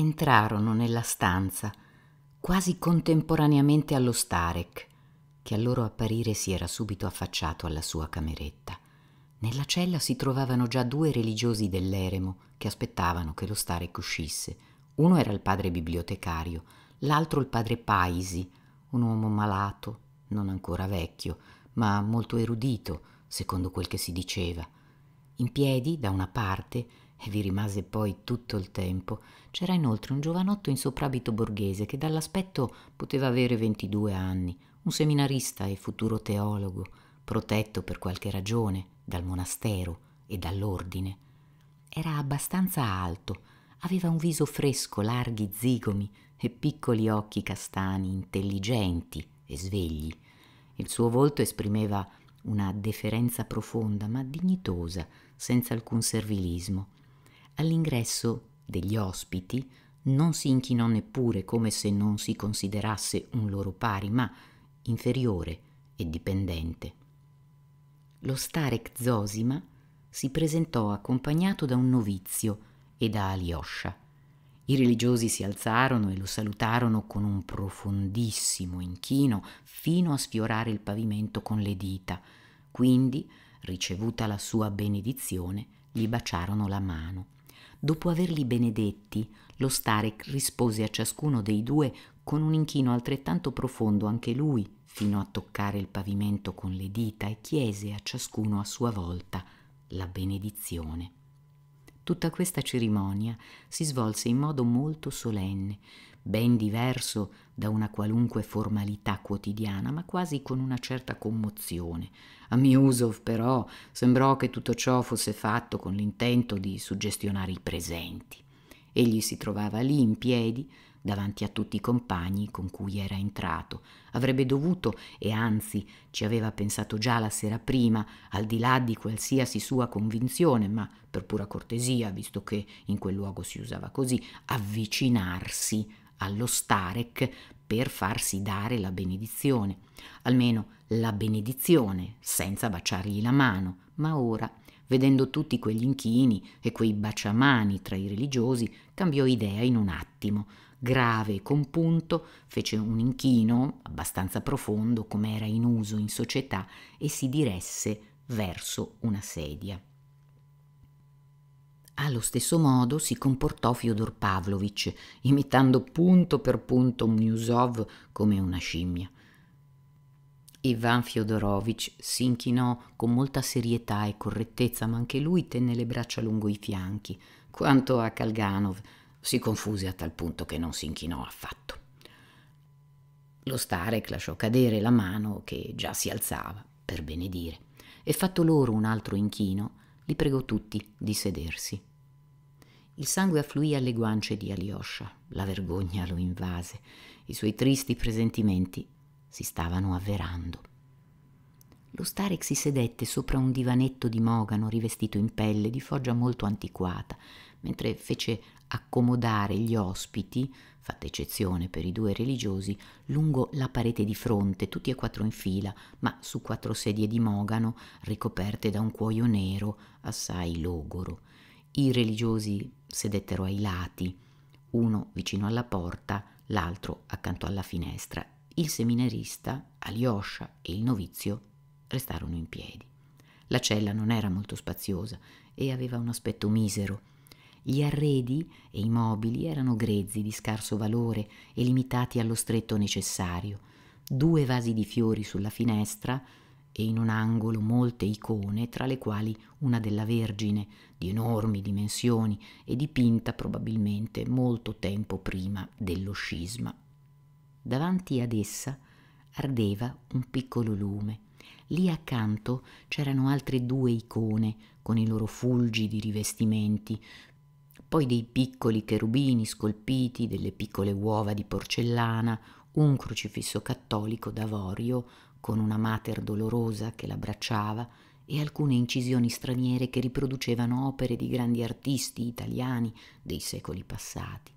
entrarono nella stanza quasi contemporaneamente allo Starek, che al loro apparire si era subito affacciato alla sua cameretta. Nella cella si trovavano già due religiosi dell'eremo che aspettavano che lo Starek uscisse. Uno era il padre bibliotecario, l'altro il padre Paisi, un uomo malato, non ancora vecchio, ma molto erudito, secondo quel che si diceva. In piedi, da una parte, e vi rimase poi tutto il tempo, c'era inoltre un giovanotto in soprabito borghese che dall'aspetto poteva avere 22 anni, un seminarista e futuro teologo, protetto per qualche ragione dal monastero e dall'ordine. Era abbastanza alto, aveva un viso fresco, larghi zigomi e piccoli occhi castani, intelligenti e svegli. Il suo volto esprimeva una deferenza profonda ma dignitosa, senza alcun servilismo. All'ingresso degli ospiti non si inchinò neppure come se non si considerasse un loro pari, ma inferiore e dipendente. Lo Starek Zosima si presentò accompagnato da un novizio e da Alyosha. I religiosi si alzarono e lo salutarono con un profondissimo inchino fino a sfiorare il pavimento con le dita. Quindi, ricevuta la sua benedizione, gli baciarono la mano. Dopo averli benedetti, lo Starek rispose a ciascuno dei due con un inchino altrettanto profondo anche lui, fino a toccare il pavimento con le dita e chiese a ciascuno a sua volta la benedizione. Tutta questa cerimonia si svolse in modo molto solenne, ben diverso da una qualunque formalità quotidiana, ma quasi con una certa commozione. A Miusov, però, sembrò che tutto ciò fosse fatto con l'intento di suggestionare i presenti. Egli si trovava lì in piedi, davanti a tutti i compagni con cui era entrato. Avrebbe dovuto, e anzi ci aveva pensato già la sera prima, al di là di qualsiasi sua convinzione, ma per pura cortesia, visto che in quel luogo si usava così, avvicinarsi allo Starek per farsi dare la benedizione, almeno la benedizione, senza baciargli la mano, ma ora vedendo tutti quegli inchini e quei baciamani tra i religiosi, cambiò idea in un attimo. Grave e compunto, fece un inchino abbastanza profondo come era in uso in società e si diresse verso una sedia. Allo stesso modo si comportò Fyodor Pavlovich, imitando punto per punto Mniusov come una scimmia. Ivan Fyodorovich si inchinò con molta serietà e correttezza, ma anche lui tenne le braccia lungo i fianchi. Quanto a Kalganov, si confuse a tal punto che non si inchinò affatto. Lo Starek lasciò cadere la mano che già si alzava per benedire e fatto loro un altro inchino, li pregò tutti di sedersi. Il sangue affluì alle guance di Alyosha, la vergogna lo invase, i suoi tristi presentimenti si stavano avverando. Lo Starek si sedette sopra un divanetto di mogano rivestito in pelle di foggia molto antiquata, mentre fece accomodare gli ospiti, fatta eccezione per i due religiosi, lungo la parete di fronte, tutti e quattro in fila, ma su quattro sedie di mogano ricoperte da un cuoio nero assai logoro. I religiosi sedettero ai lati, uno vicino alla porta, l'altro accanto alla finestra. Il seminarista, Alyosha e il novizio restarono in piedi. La cella non era molto spaziosa e aveva un aspetto misero. Gli arredi e i mobili erano grezzi, di scarso valore e limitati allo stretto necessario. Due vasi di fiori sulla finestra e in un angolo molte icone, tra le quali una della Vergine di enormi dimensioni e dipinta probabilmente molto tempo prima dello scisma. Davanti ad essa ardeva un piccolo lume. Lì accanto c'erano altre due icone con i loro fulgidi rivestimenti, poi dei piccoli cherubini scolpiti, delle piccole uova di porcellana, un crocifisso cattolico d'avorio con una mater dolorosa che l'abbracciava e alcune incisioni straniere che riproducevano opere di grandi artisti italiani dei secoli passati.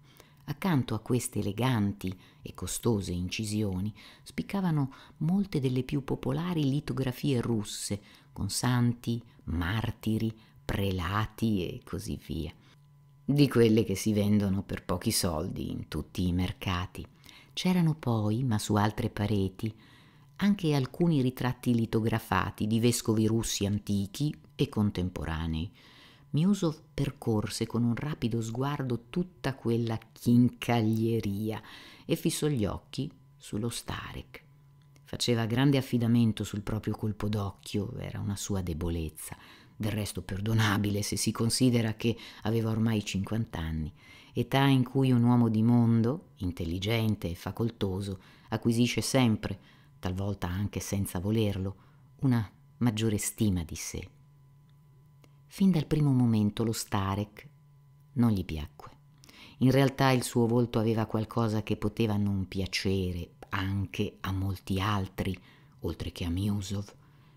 Accanto a queste eleganti e costose incisioni spiccavano molte delle più popolari litografie russe con santi, martiri, prelati e così via. di quelle che si vendono per pochi soldi in tutti i mercati. C'erano poi, ma su altre pareti, anche alcuni ritratti litografati di vescovi russi antichi e contemporanei. Miusov percorse con un rapido sguardo tutta quella chincaglieria e fissò gli occhi sullo Starek. Faceva grande affidamento sul proprio colpo d'occhio, era una sua debolezza del resto perdonabile se si considera che aveva ormai 50 anni, età in cui un uomo di mondo, intelligente e facoltoso, acquisisce sempre, talvolta anche senza volerlo, una maggiore stima di sé. Fin dal primo momento lo Starek non gli piacque. In realtà il suo volto aveva qualcosa che poteva non piacere anche a molti altri, oltre che a Miusov.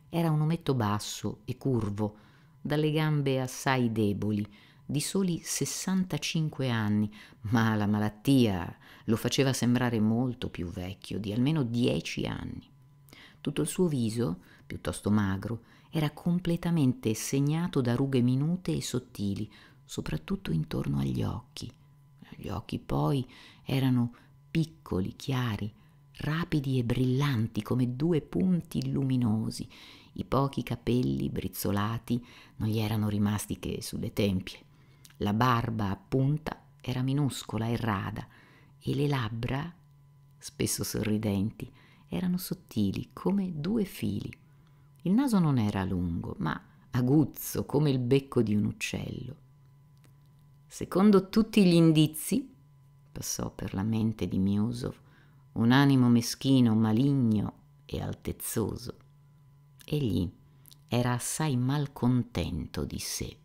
Era un ometto basso e curvo, dalle gambe assai deboli, di soli 65 anni, ma la malattia lo faceva sembrare molto più vecchio, di almeno 10 anni. Tutto il suo viso, piuttosto magro, era completamente segnato da rughe minute e sottili, soprattutto intorno agli occhi. Gli occhi poi erano piccoli, chiari, rapidi e brillanti come due punti luminosi i pochi capelli brizzolati non gli erano rimasti che sulle tempie. La barba a punta era minuscola e rada e le labbra, spesso sorridenti, erano sottili come due fili. Il naso non era lungo, ma aguzzo come il becco di un uccello. Secondo tutti gli indizi, passò per la mente di Miusov, un animo meschino, maligno e altezzoso egli era assai malcontento di sé.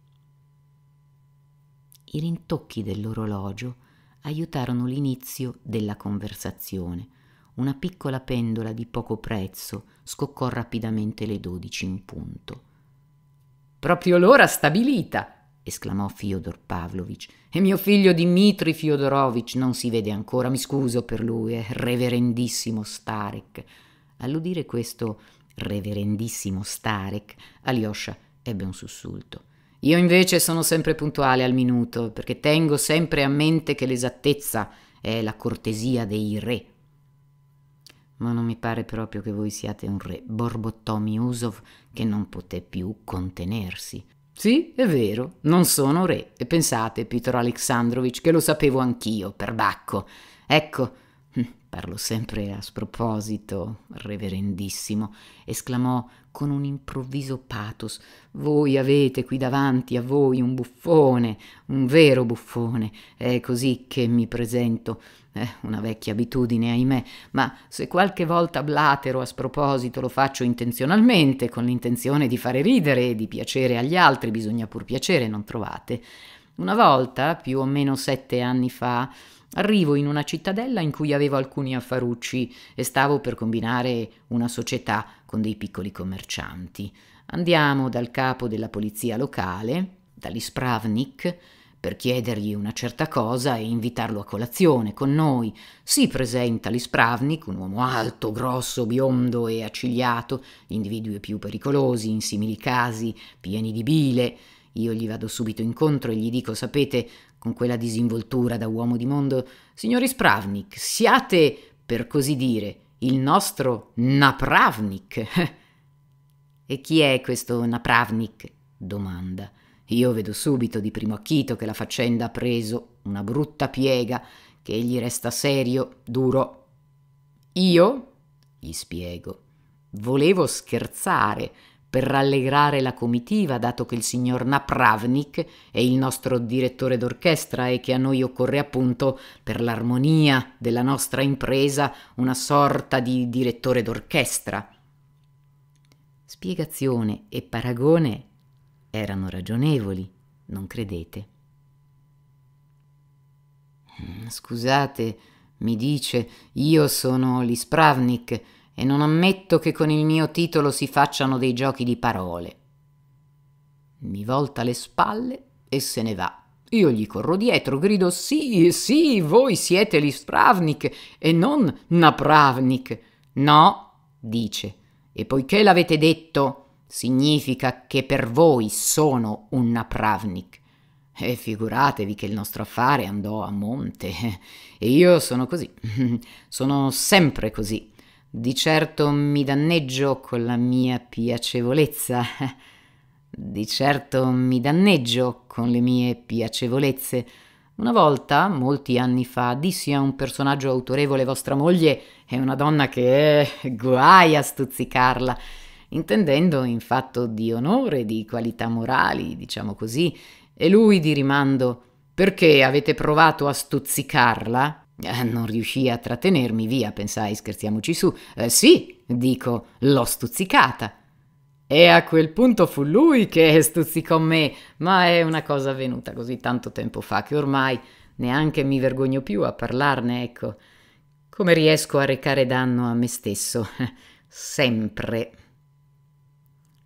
I rintocchi dell'orologio aiutarono l'inizio della conversazione. Una piccola pendola di poco prezzo scoccò rapidamente le dodici in punto. Proprio l'ora stabilita! esclamò Fyodor Pavlovich. E mio figlio Dmitri Fyodorovich non si vede ancora, mi scuso per lui, è reverendissimo Starek. All'udire questo reverendissimo Starek, Alyosha ebbe un sussulto. Io invece sono sempre puntuale al minuto, perché tengo sempre a mente che l'esattezza è la cortesia dei re. Ma non mi pare proprio che voi siate un re, borbottò Miusov, che non poté più contenersi. Sì, è vero, non sono re. E pensate, Pietro Alexandrovich, che lo sapevo anch'io, per Bacco. Ecco, Parlo sempre a sproposito, reverendissimo, esclamò con un improvviso pathos. Voi avete qui davanti a voi un buffone, un vero buffone. È così che mi presento. È una vecchia abitudine, ahimè, ma se qualche volta blatero a sproposito lo faccio intenzionalmente, con l'intenzione di fare ridere e di piacere agli altri, bisogna pur piacere, non trovate? Una volta, più o meno sette anni fa, Arrivo in una cittadella in cui avevo alcuni affarucci e stavo per combinare una società con dei piccoli commercianti. Andiamo dal capo della polizia locale, dall'Ispravnik, per chiedergli una certa cosa e invitarlo a colazione con noi. Si presenta l'Ispravnik, un uomo alto, grosso, biondo e accigliato, gli individui più pericolosi in simili casi, pieni di bile. Io gli vado subito incontro e gli dico: Sapete, con quella disinvoltura da uomo di mondo, signori Spravnik, siate, per così dire, il nostro Napravnik. e chi è questo Napravnik? domanda. Io vedo subito di primo acchito che la faccenda ha preso una brutta piega, che egli resta serio, duro. Io, gli spiego, volevo scherzare, per rallegrare la comitiva, dato che il signor Napravnik è il nostro direttore d'orchestra e che a noi occorre appunto, per l'armonia della nostra impresa, una sorta di direttore d'orchestra. Spiegazione e paragone erano ragionevoli, non credete? Mm, scusate, mi dice, io sono l'Ispravnik e non ammetto che con il mio titolo si facciano dei giochi di parole. Mi volta le spalle e se ne va. Io gli corro dietro, grido sì, sì, voi siete l'Ispravnik e non Napravnik. No, dice, e poiché l'avete detto, significa che per voi sono un Napravnik. E figuratevi che il nostro affare andò a monte. E io sono così. Sono sempre così. Di certo mi danneggio con la mia piacevolezza. Di certo mi danneggio con le mie piacevolezze. Una volta, molti anni fa, dissi a un personaggio autorevole vostra moglie è una donna che è guai a stuzzicarla, intendendo in fatto di onore, di qualità morali, diciamo così, e lui di rimando perché avete provato a stuzzicarla? Eh, non riuscii a trattenermi via, pensai, scherziamoci su. Eh, sì, dico, l'ho stuzzicata. E a quel punto fu lui che stuzzicò me, ma è una cosa avvenuta così tanto tempo fa che ormai neanche mi vergogno più a parlarne, ecco. Come riesco a recare danno a me stesso? Sempre.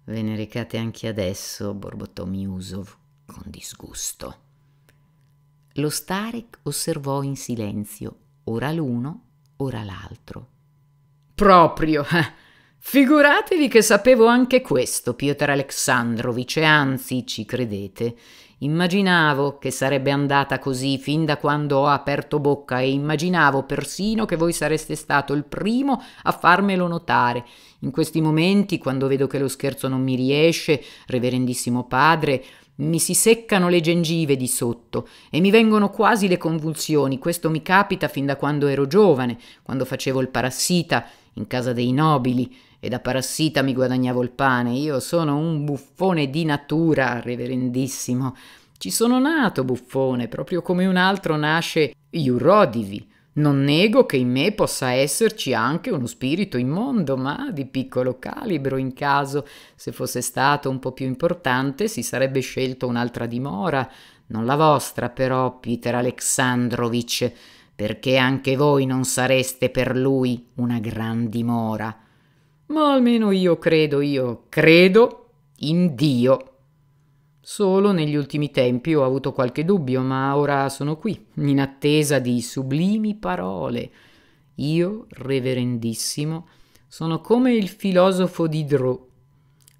Ve ne recate anche adesso, borbottò Miusov con disgusto. Lo Starek osservò in silenzio, ora l'uno, ora l'altro. Proprio. Figuratevi che sapevo anche questo, Piotr Alexandrovich, e anzi, ci credete, immaginavo che sarebbe andata così fin da quando ho aperto bocca e immaginavo persino che voi sareste stato il primo a farmelo notare. In questi momenti, quando vedo che lo scherzo non mi riesce, reverendissimo padre, mi si seccano le gengive di sotto e mi vengono quasi le convulsioni. Questo mi capita fin da quando ero giovane, quando facevo il parassita in casa dei nobili e da parassita mi guadagnavo il pane. Io sono un buffone di natura, reverendissimo. Ci sono nato buffone, proprio come un altro nasce Iurodivi. Non nego che in me possa esserci anche uno spirito immondo, ma di piccolo calibro in caso, se fosse stato un po' più importante, si sarebbe scelto un'altra dimora, non la vostra però, Peter Alexandrovich, perché anche voi non sareste per lui una gran dimora. Ma almeno io credo, io credo in Dio. Solo negli ultimi tempi ho avuto qualche dubbio, ma ora sono qui, in attesa di sublimi parole. Io, reverendissimo, sono come il filosofo Diderot.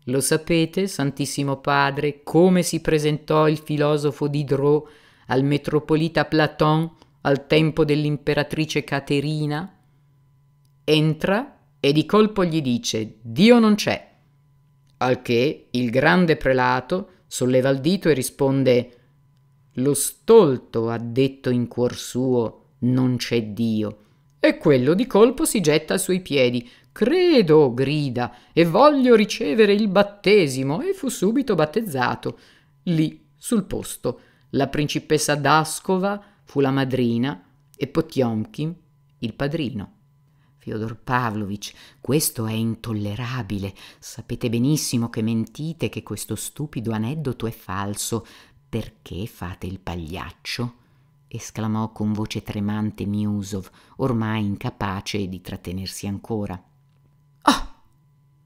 Lo sapete, Santissimo Padre, come si presentò il filosofo Diderot al metropolita Platon al tempo dell'imperatrice Caterina? Entra e di colpo gli dice Dio non c'è. Al che il grande prelato solleva il dito e risponde Lo stolto ha detto in cuor suo non c'è Dio. E quello di colpo si getta ai suoi piedi. Credo, grida, e voglio ricevere il battesimo, e fu subito battezzato. Lì, sul posto, la principessa Dascova fu la madrina e Potiomkin il padrino. Fyodor Pavlovich, questo è intollerabile. Sapete benissimo che mentite, che questo stupido aneddoto è falso. Perché fate il pagliaccio? esclamò con voce tremante Miusov, ormai incapace di trattenersi ancora. Ah!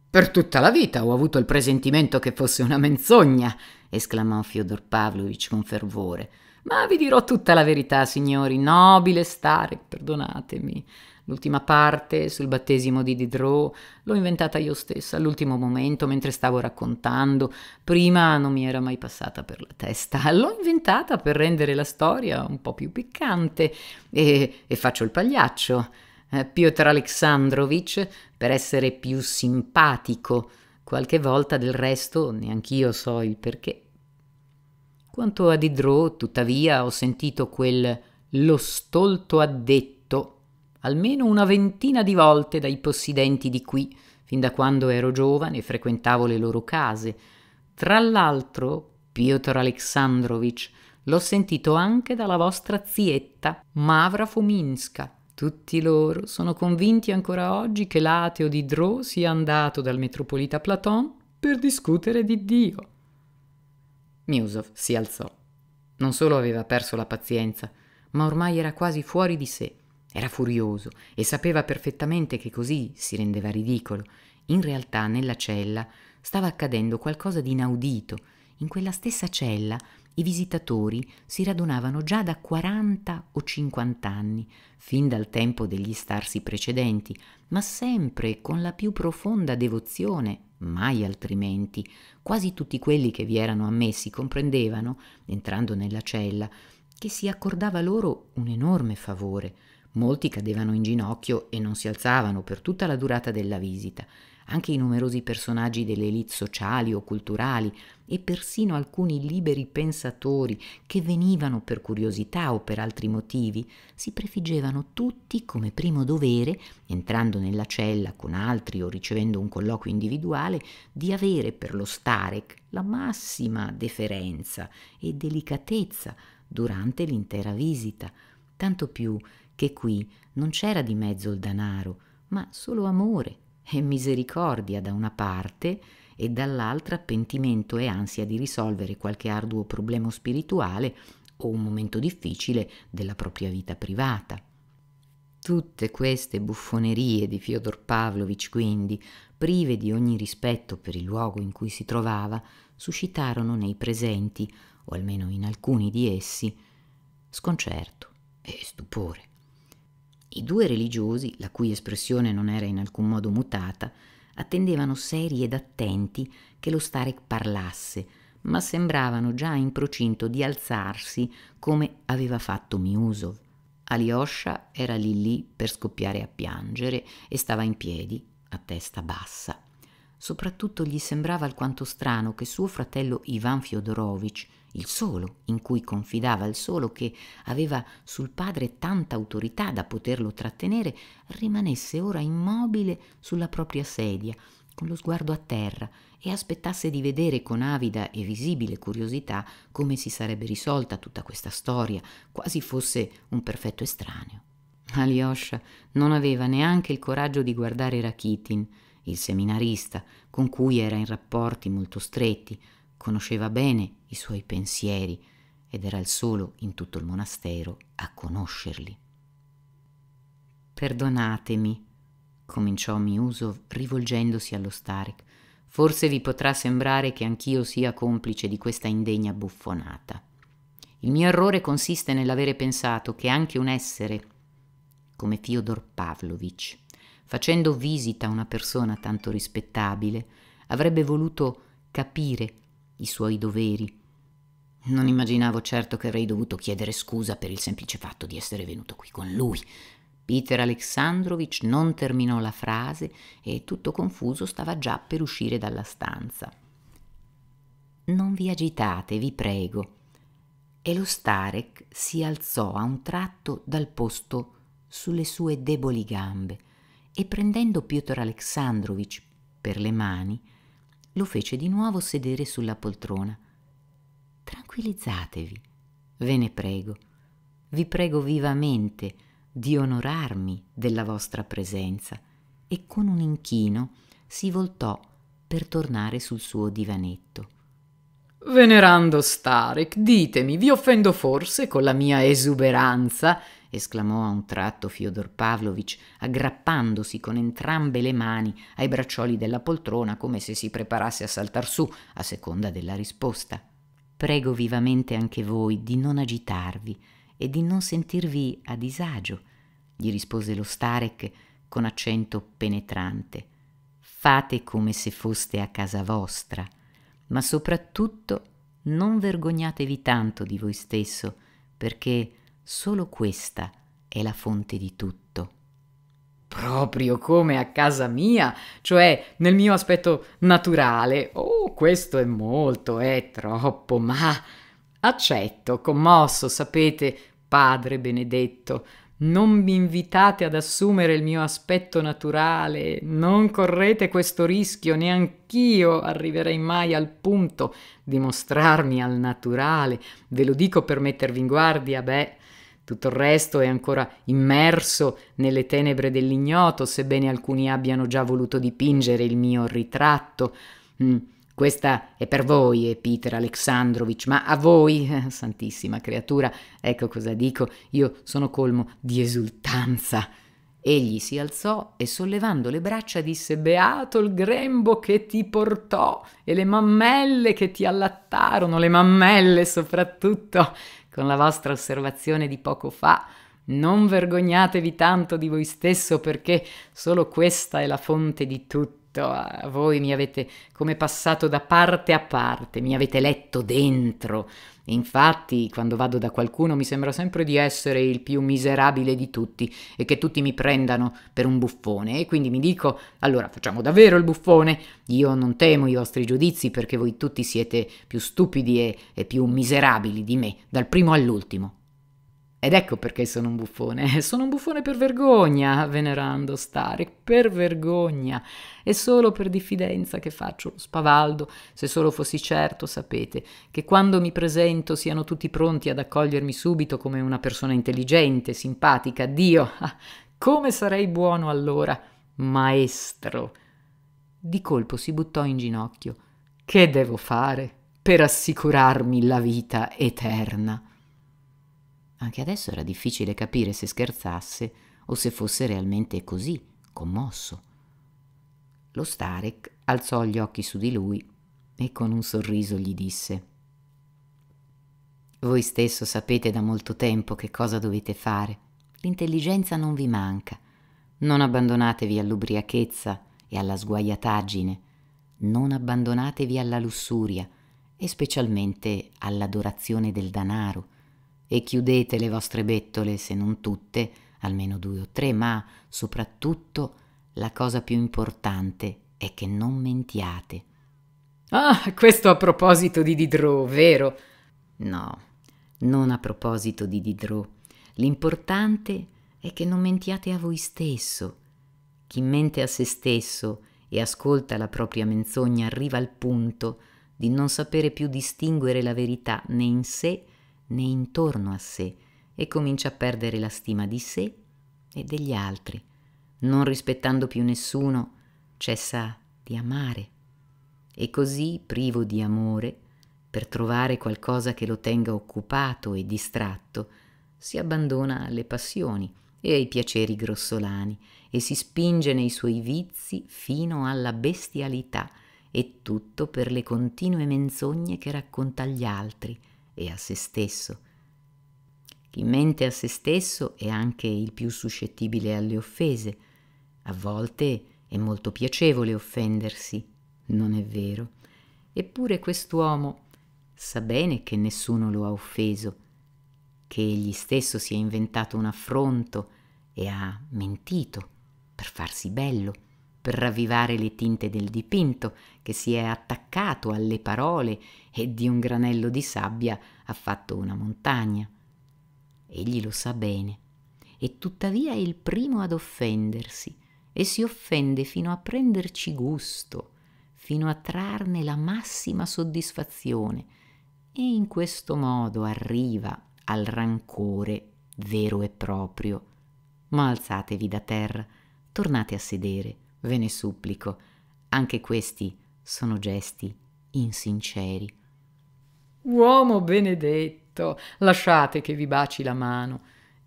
Per tutta la vita ho avuto il presentimento che fosse una menzogna, esclamò Fyodor Pavlovich con fervore. Ma vi dirò tutta la verità, signori, nobile stare, perdonatemi. L'ultima parte sul battesimo di Diderot l'ho inventata io stessa all'ultimo momento mentre stavo raccontando. Prima non mi era mai passata per la testa. L'ho inventata per rendere la storia un po' più piccante e, e faccio il pagliaccio. Eh, Piotr Alexandrovich per essere più simpatico. Qualche volta del resto neanch'io so il perché. Quanto a Diderot, tuttavia, ho sentito quel lo stolto addetto almeno una ventina di volte dai possidenti di qui, fin da quando ero giovane e frequentavo le loro case. Tra l'altro, Piotr Alexandrovich, l'ho sentito anche dalla vostra zietta, Mavra Fominska. Tutti loro sono convinti ancora oggi che l'ateo di Dro sia andato dal metropolita Platon per discutere di Dio. Miusov si alzò. Non solo aveva perso la pazienza, ma ormai era quasi fuori di sé. Era furioso e sapeva perfettamente che così si rendeva ridicolo. In realtà nella cella stava accadendo qualcosa di inaudito. In quella stessa cella I visitatori si radunavano già da 40 o 50 anni, fin dal tempo degli starsi precedenti, ma sempre con la più profonda devozione, mai altrimenti. Quasi tutti quelli che vi erano ammessi comprendevano, entrando nella cella, che si accordava loro un enorme favore. Molti cadevano in ginocchio e non si alzavano per tutta la durata della visita. Anche i numerosi personaggi delle elite sociali o culturali e persino alcuni liberi pensatori che venivano per curiosità o per altri motivi si prefiggevano tutti come primo dovere, entrando nella cella con altri o ricevendo un colloquio individuale, di avere per lo Starek la massima deferenza e delicatezza durante l'intera visita, tanto più che qui non c'era di mezzo il danaro, ma solo amore e misericordia da una parte e dall'altra pentimento e ansia di risolvere qualche arduo problema spirituale o un momento difficile della propria vita privata. Tutte queste buffonerie di Fyodor Pavlovich, quindi, prive di ogni rispetto per il luogo in cui si trovava, suscitarono nei presenti, o almeno in alcuni di essi, sconcerto e stupore. I due religiosi, la cui espressione non era in alcun modo mutata, attendevano seri ed attenti che lo Starek parlasse, ma sembravano già in procinto di alzarsi come aveva fatto Miusov. Alyosha era lì lì per scoppiare a piangere e stava in piedi, a testa bassa. Soprattutto gli sembrava alquanto strano che suo fratello Ivan Fyodorovich il solo in cui confidava, il solo che aveva sul padre tanta autorità da poterlo trattenere, rimanesse ora immobile sulla propria sedia, con lo sguardo a terra, e aspettasse di vedere con avida e visibile curiosità come si sarebbe risolta tutta questa storia, quasi fosse un perfetto estraneo. Alyosha non aveva neanche il coraggio di guardare Rakitin, il seminarista, con cui era in rapporti molto stretti, conosceva bene i suoi pensieri ed era il solo in tutto il monastero a conoscerli. Perdonatemi, cominciò Miuso rivolgendosi allo Starek. Forse vi potrà sembrare che anch'io sia complice di questa indegna buffonata. Il mio errore consiste nell'avere pensato che anche un essere come Fyodor Pavlovich, facendo visita a una persona tanto rispettabile, avrebbe voluto capire i suoi doveri. Non immaginavo certo che avrei dovuto chiedere scusa per il semplice fatto di essere venuto qui con lui. Peter Alexandrovich non terminò la frase e, tutto confuso, stava già per uscire dalla stanza. Non vi agitate, vi prego. E lo Starek si alzò a un tratto dal posto sulle sue deboli gambe e prendendo Piotr Alexandrovich per le mani, lo fece di nuovo sedere sulla poltrona. Tranquillizzatevi, ve ne prego. Vi prego vivamente di onorarmi della vostra presenza. E con un inchino si voltò per tornare sul suo divanetto. Venerando Starek, ditemi, vi offendo forse con la mia esuberanza esclamò a un tratto Fyodor Pavlovich, aggrappandosi con entrambe le mani ai braccioli della poltrona come se si preparasse a saltar su a seconda della risposta. Prego vivamente anche voi di non agitarvi e di non sentirvi a disagio, gli rispose lo Starek con accento penetrante. Fate come se foste a casa vostra, ma soprattutto non vergognatevi tanto di voi stesso, perché Solo questa è la fonte di tutto. Proprio come a casa mia, cioè nel mio aspetto naturale. Oh, questo è molto, è troppo, ma accetto, commosso, sapete, padre benedetto. Non mi invitate ad assumere il mio aspetto naturale, non correte questo rischio, neanch'io arriverei mai al punto di mostrarmi al naturale. Ve lo dico per mettervi in guardia, beh, tutto il resto è ancora immerso nelle tenebre dell'ignoto, sebbene alcuni abbiano già voluto dipingere il mio ritratto. Mm, questa è per voi, Peter Alexandrovich, ma a voi, santissima creatura, ecco cosa dico, io sono colmo di esultanza. Egli si alzò e sollevando le braccia disse Beato il grembo che ti portò e le mammelle che ti allattarono, le mammelle soprattutto, con la vostra osservazione di poco fa. Non vergognatevi tanto di voi stesso perché solo questa è la fonte di tutto. Voi mi avete come passato da parte a parte, mi avete letto dentro, Infatti, quando vado da qualcuno mi sembra sempre di essere il più miserabile di tutti e che tutti mi prendano per un buffone e quindi mi dico, allora facciamo davvero il buffone? Io non temo i vostri giudizi perché voi tutti siete più stupidi e, e più miserabili di me, dal primo all'ultimo. Ed ecco perché sono un buffone. Sono un buffone per vergogna, venerando Starek, per vergogna. È solo per diffidenza che faccio lo spavaldo. Se solo fossi certo, sapete, che quando mi presento siano tutti pronti ad accogliermi subito come una persona intelligente, simpatica. Dio, ah, come sarei buono allora, maestro. Di colpo si buttò in ginocchio. Che devo fare per assicurarmi la vita eterna? Anche adesso era difficile capire se scherzasse o se fosse realmente così, commosso. Lo Starek alzò gli occhi su di lui e con un sorriso gli disse Voi stesso sapete da molto tempo che cosa dovete fare. L'intelligenza non vi manca. Non abbandonatevi all'ubriachezza e alla sguaiataggine. Non abbandonatevi alla lussuria e specialmente all'adorazione del danaro e chiudete le vostre bettole, se non tutte, almeno due o tre, ma soprattutto la cosa più importante è che non mentiate. Ah, questo a proposito di Diderot, vero? No, non a proposito di Diderot. L'importante è che non mentiate a voi stesso. Chi mente a se stesso e ascolta la propria menzogna arriva al punto di non sapere più distinguere la verità né in sé né intorno a sé e comincia a perdere la stima di sé e degli altri. Non rispettando più nessuno, cessa di amare. E così, privo di amore, per trovare qualcosa che lo tenga occupato e distratto, si abbandona alle passioni e ai piaceri grossolani e si spinge nei suoi vizi fino alla bestialità e tutto per le continue menzogne che racconta agli altri e a se stesso. Chi mente a se stesso è anche il più suscettibile alle offese. A volte è molto piacevole offendersi, non è vero? Eppure quest'uomo sa bene che nessuno lo ha offeso, che egli stesso si è inventato un affronto e ha mentito per farsi bello per ravvivare le tinte del dipinto, che si è attaccato alle parole e di un granello di sabbia ha fatto una montagna. Egli lo sa bene, e tuttavia è il primo ad offendersi, e si offende fino a prenderci gusto, fino a trarne la massima soddisfazione, e in questo modo arriva al rancore vero e proprio. Ma alzatevi da terra, tornate a sedere ve ne supplico, anche questi sono gesti insinceri. Uomo benedetto, lasciate che vi baci la mano.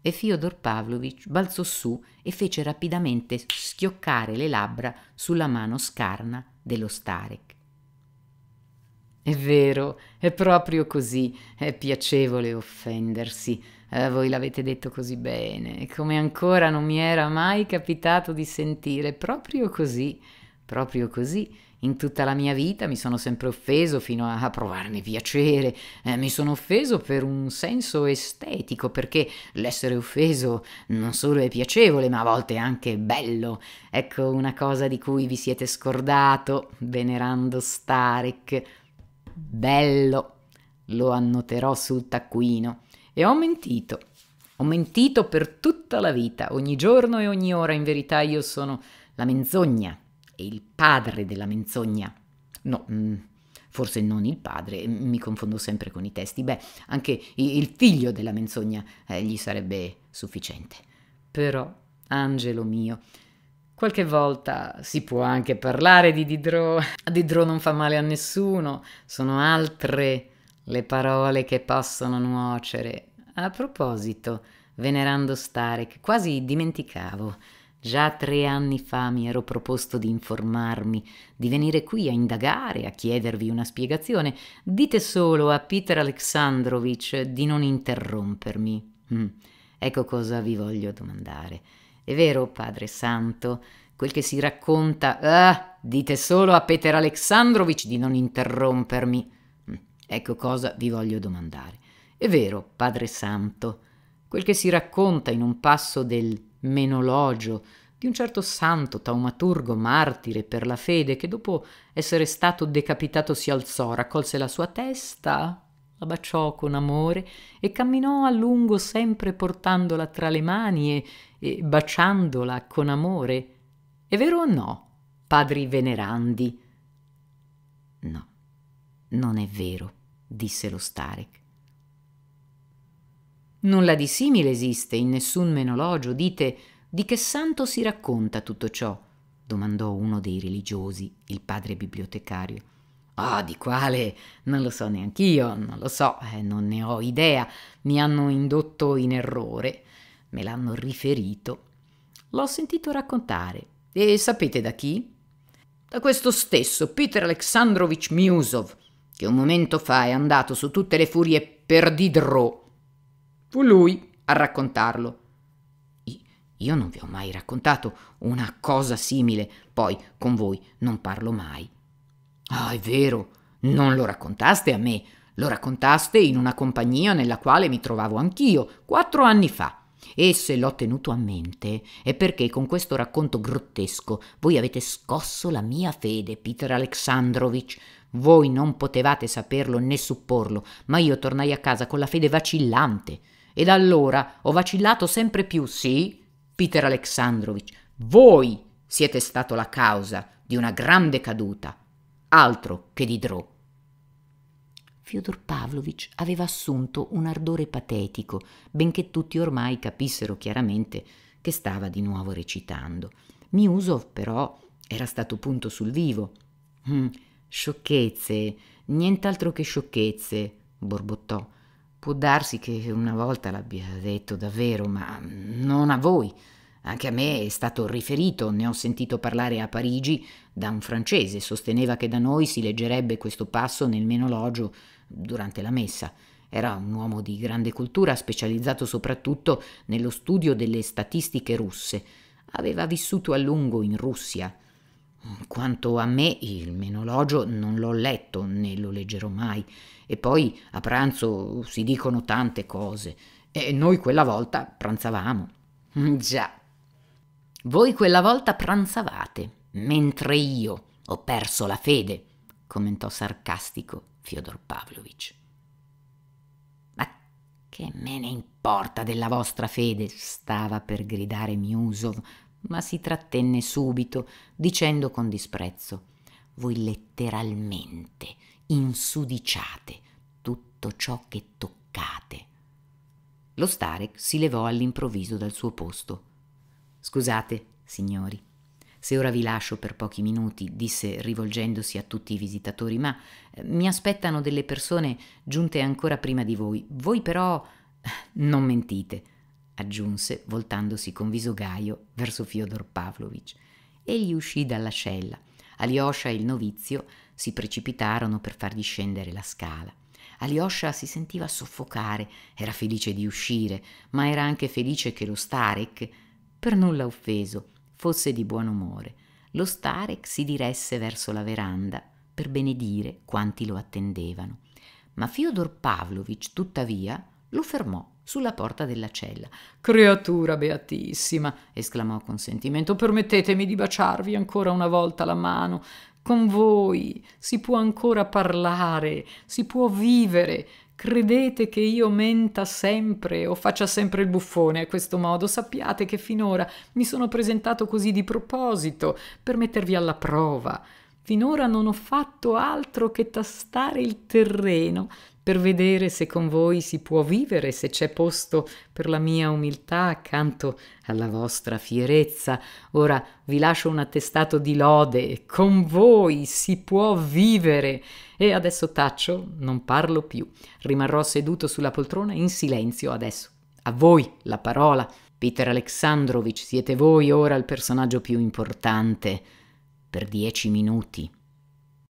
E Fyodor Pavlovich balzò su e fece rapidamente schioccare le labbra sulla mano scarna dello Starek. È vero, è proprio così, è piacevole offendersi. Eh, voi l'avete detto così bene, come ancora non mi era mai capitato di sentire, proprio così, proprio così. In tutta la mia vita mi sono sempre offeso fino a provarne piacere, eh, mi sono offeso per un senso estetico, perché l'essere offeso non solo è piacevole, ma a volte anche bello. Ecco una cosa di cui vi siete scordato, venerando Starek. Bello, lo annoterò sul taccuino. E ho mentito. Ho mentito per tutta la vita, ogni giorno e ogni ora. In verità io sono la menzogna e il padre della menzogna. No, mm, forse non il padre, mi confondo sempre con i testi. Beh, anche il figlio della menzogna eh, gli sarebbe sufficiente. Però, angelo mio, qualche volta si può anche parlare di Diderot. Diderot non fa male a nessuno, sono altre le parole che possono nuocere. A proposito, venerando Starek, quasi dimenticavo. Già tre anni fa mi ero proposto di informarmi, di venire qui a indagare, a chiedervi una spiegazione. Dite solo a Peter Alexandrovich di non interrompermi. Mm. Ecco cosa vi voglio domandare. È vero, Padre Santo, quel che si racconta... Ah, dite solo a Peter Alexandrovich di non interrompermi. Ecco cosa vi voglio domandare. È vero, Padre Santo, quel che si racconta in un passo del menologio di un certo santo taumaturgo martire per la fede che dopo essere stato decapitato si alzò, raccolse la sua testa, la baciò con amore e camminò a lungo sempre portandola tra le mani e, e baciandola con amore. È vero o no, padri venerandi? No, non è vero, disse lo Starek. Nulla di simile esiste in nessun menologio. Dite, di che santo si racconta tutto ciò? domandò uno dei religiosi, il padre bibliotecario. Oh, di quale? Non lo so neanch'io, non lo so, eh, non ne ho idea. Mi hanno indotto in errore, me l'hanno riferito. L'ho sentito raccontare. E sapete da chi? Da questo stesso Peter Alexandrovich Miusov, che un momento fa è andato su tutte le furie per Diderot Fu lui a raccontarlo. Io non vi ho mai raccontato una cosa simile, poi con voi non parlo mai. Ah, è vero, non lo raccontaste a me, lo raccontaste in una compagnia nella quale mi trovavo anch'io, quattro anni fa. E se l'ho tenuto a mente è perché con questo racconto grottesco voi avete scosso la mia fede, Peter Alexandrovich. Voi non potevate saperlo né supporlo, ma io tornai a casa con la fede vacillante. E da allora ho vacillato sempre più, sì, Peter Alexandrovich, voi siete stato la causa di una grande caduta, altro che di Drò. Fyodor Pavlovich aveva assunto un ardore patetico, benché tutti ormai capissero chiaramente che stava di nuovo recitando. Miusov, però, era stato punto sul vivo. Mm, sciocchezze, nient'altro che sciocchezze, borbottò. Può darsi che una volta l'abbia detto davvero, ma non a voi. Anche a me è stato riferito, ne ho sentito parlare a Parigi da un francese, sosteneva che da noi si leggerebbe questo passo nel menologio durante la messa. Era un uomo di grande cultura, specializzato soprattutto nello studio delle statistiche russe. Aveva vissuto a lungo in Russia. Quanto a me, il menologio non l'ho letto né lo leggerò mai. E poi a pranzo si dicono tante cose. E noi quella volta pranzavamo. Già. Voi quella volta pranzavate, mentre io ho perso la fede, commentò sarcastico Fyodor Pavlovich. Ma che me ne importa della vostra fede? stava per gridare Miusov, ma si trattenne subito, dicendo con disprezzo: Voi letteralmente insudiciate tutto ciò che toccate. Lo Starek si levò all'improvviso dal suo posto. Scusate, signori, se ora vi lascio per pochi minuti, disse rivolgendosi a tutti i visitatori, ma eh, mi aspettano delle persone giunte ancora prima di voi. Voi però eh, non mentite, aggiunse voltandosi con viso gaio verso Fyodor Pavlovich. Egli uscì dalla cella. Alyosha e il novizio si precipitarono per fargli scendere la scala. Alyosha si sentiva soffocare, era felice di uscire, ma era anche felice che lo Starek, per nulla offeso, fosse di buon umore. Lo Starek si diresse verso la veranda per benedire quanti lo attendevano. Ma Fyodor Pavlovich, tuttavia, lo fermò sulla porta della cella. Creatura beatissima, esclamò con sentimento, permettetemi di baciarvi ancora una volta la mano. Con voi si può ancora parlare, si può vivere. Credete che io menta sempre o faccia sempre il buffone a questo modo? Sappiate che finora mi sono presentato così di proposito, per mettervi alla prova. Finora non ho fatto altro che tastare il terreno per vedere se con voi si può vivere, se c'è posto per la mia umiltà accanto alla vostra fierezza. Ora vi lascio un attestato di lode, con voi si può vivere. E adesso taccio, non parlo più, rimarrò seduto sulla poltrona in silenzio adesso. A voi la parola. Peter Alexandrovich, siete voi ora il personaggio più importante. Per dieci minuti